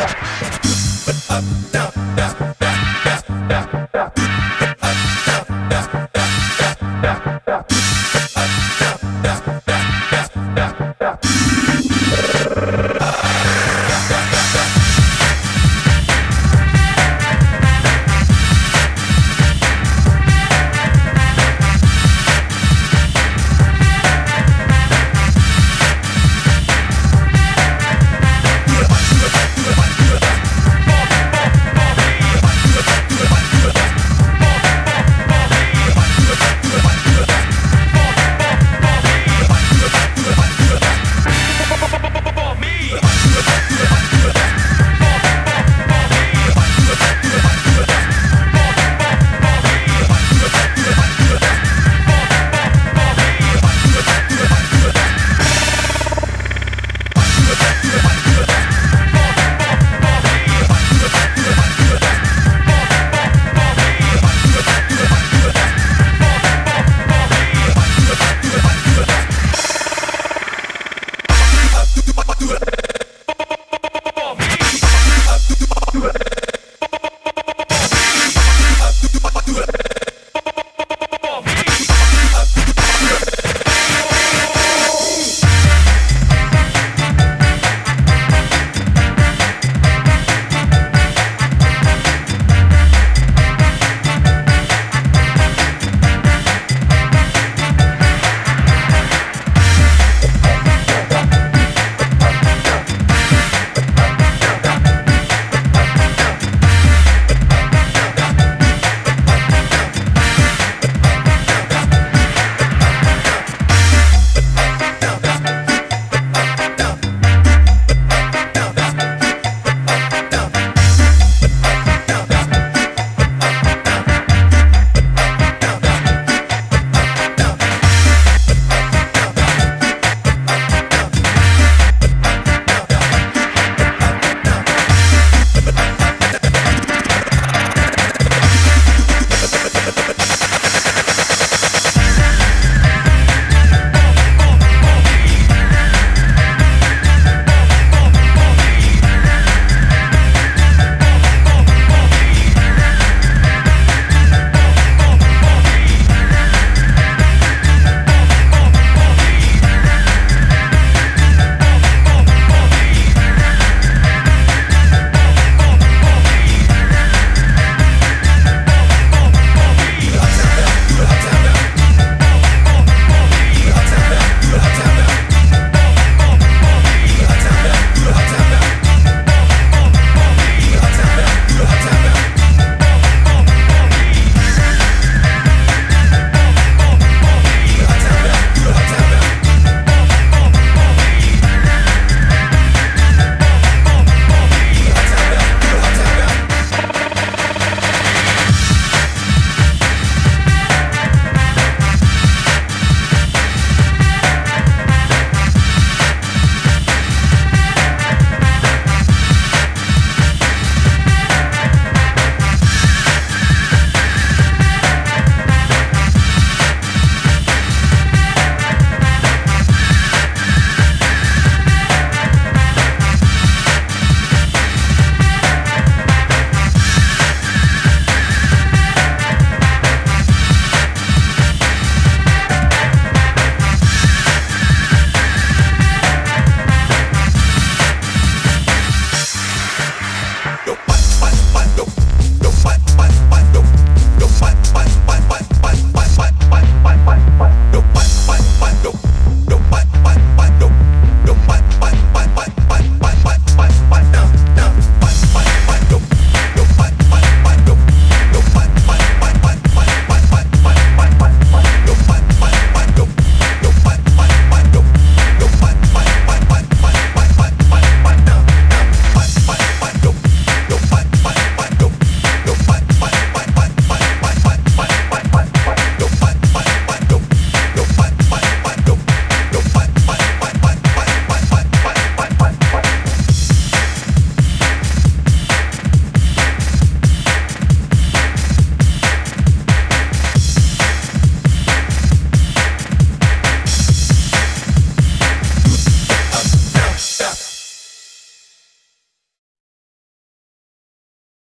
Yeah.